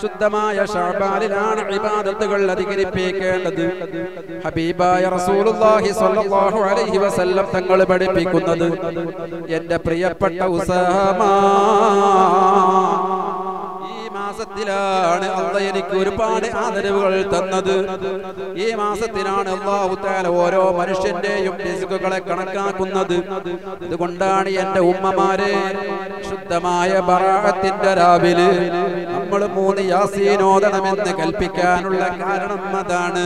ശുദ്ധമായ ഷാബാലിലാണ് ഇബാദത്തുകൾ അധികരിപ്പിക്കേണ്ടത്. ഹബീബായ റസൂലുള്ളാഹി സ്വല്ലല്ലാഹു അലൈഹി വസല്ലം തങ്ങൾ പഠിപ്പിക്കുന്നത് എന്റെ പ്രിയപ്പെട്ട ഉസാമ മാസത്തിലാണ് അള്ള എനിക്ക് ഒരുപാട് ആദരവുകൾ തന്നത്. ഈ മാസത്തിലാണ് അള്ളാഹു താല ഓരോ മനുഷ്യന്റെയും ഡിസ്കുകളെ കണക്കാക്കുന്നത്. അതുകൊണ്ടാണ് എന്റെ ഉമ്മമാരെ ശുദ്ധമായ ഭാഗത്തിന്റെ രാവിലെ നമ്മൾ മൂന്ന് യാസീനോദണമെന്ന് കൽപ്പിക്കാനുള്ള കാരണം അതാണ്.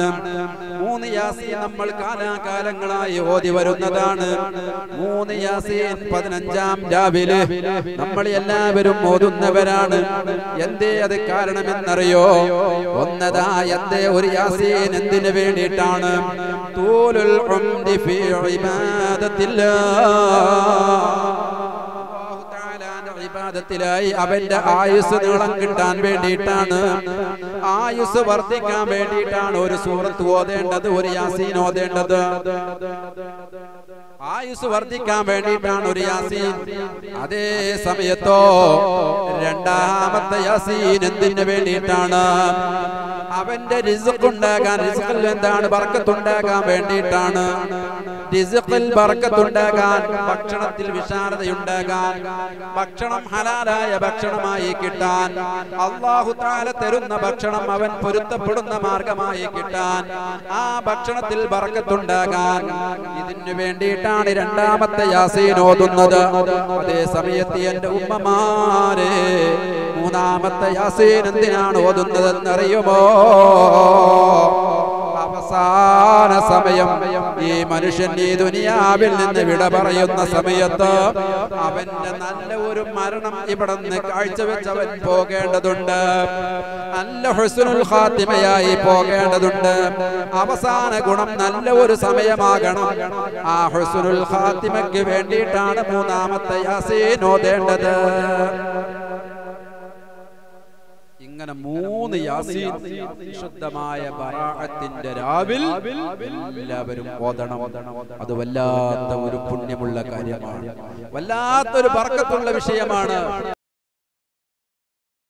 മൂന്ന് യാസീൻ നമ്മൾ കാലാകാലങ്ങളായി ഓതി വരുന്നതാണ്. മൂന്ന് യാസീൻ പതിനഞ്ചാം രാവിലെ നമ്മൾ എല്ലാവരും ഓതുന്നവരാണ്. എന്തേ അത് കാരണമെന്നറിയോ? ഒന്നതാ എന്തേ ഒരു യാസീൻ എന്തിനു വേണ്ടിയിട്ടാണ്? തൂലുൽ ഫീ ഇബാദത്തില്ലാഹ് ഇബാദത്തിലായി അവന്റെ ആയുസ് നീളം കിട്ടാൻ വേണ്ടിയിട്ടാണ്. ആയുസ് വർദ്ധിക്കാൻ വേണ്ടിയിട്ടാണ് ഒരു സൂറത്ത് ഓതേണ്ടത് ഒരു യാസീൻ ഓതേണ്ടത്. ആയുസ് വർദ്ധിക്കാൻ വേണ്ടിയിട്ടാണ് ഒരു യാസീൻ. അതേ സമയത്തോ രണ്ടാമത്തെ യാസീൻ എന്തിനു വേണ്ടിയിട്ടാണ്? അവന്റെ റിസ്ക് ഉണ്ടാകാൻ റിസുക്കിൽ എന്താണ് വർക്കത്തുണ്ടാകാൻ വേണ്ടിയിട്ടാണ്. ബർക്കത്തുണ്ടാകാൻ ഭക്ഷണത്തിൽ വിശാലതയുണ്ടാകാൻ ഭക്ഷണം ഹലാലായ ഭക്ഷണമായി കിട്ടാൻ അള്ളാഹു താല തരുന്ന ഭക്ഷണം അവൻ പൊരുത്തപ്പെടുന്ന മാർഗമായി കിട്ടാൻ ആ ഭക്ഷണത്തിൽ ബർക്കത്തുണ്ടാകാൻ ഇതിനു വേണ്ടിയിട്ടാണ് രണ്ടാമത്തെ യാസീൻ ഓതുന്നത്. അതേ സമയത്ത് എന്റെ ഉമ്മമാരെ മൂന്നാമത്തെ യാസീൻ എന്തിനാണ് ഓതുന്നതെന്നറിയുമോ മനുഷ്യൻ ഈ ദുനിയാവിൽ നിന്ന് വിട പറയുന്ന സമയത്ത് അവന്റെ നല്ല ഒരു മരണം ഇവിടെ നിന്ന് കാഴ്ചവെച്ചവൻ പോകേണ്ടതുണ്ട്. നല്ല ഹുസ്നുൽ ഖാത്തിമയായി പോകേണ്ടതുണ്ട്. അവസാന ഗുണം നല്ല ഒരു സമയമാകണം. ആ ഹുസ്നുൽ ഖാത്തിമയ്ക്ക് വേണ്ടിയിട്ടാണ് മൂന്നാമത്തെ യാസീൻ ഓതേണ്ടത്. ഇങ്ങനെ മൂന്ന് യാസീൻ ശുദ്ധമായ ബറാഅത്തിന്റെ രാവിൽ എല്ലാവരും ഓതണം. അത് വല്ലാത്ത ഒരു പുണ്യമുള്ള കാര്യമാണ്. വല്ലാത്തൊരു ബർക്കത്തുള്ള വിഷയമാണ്.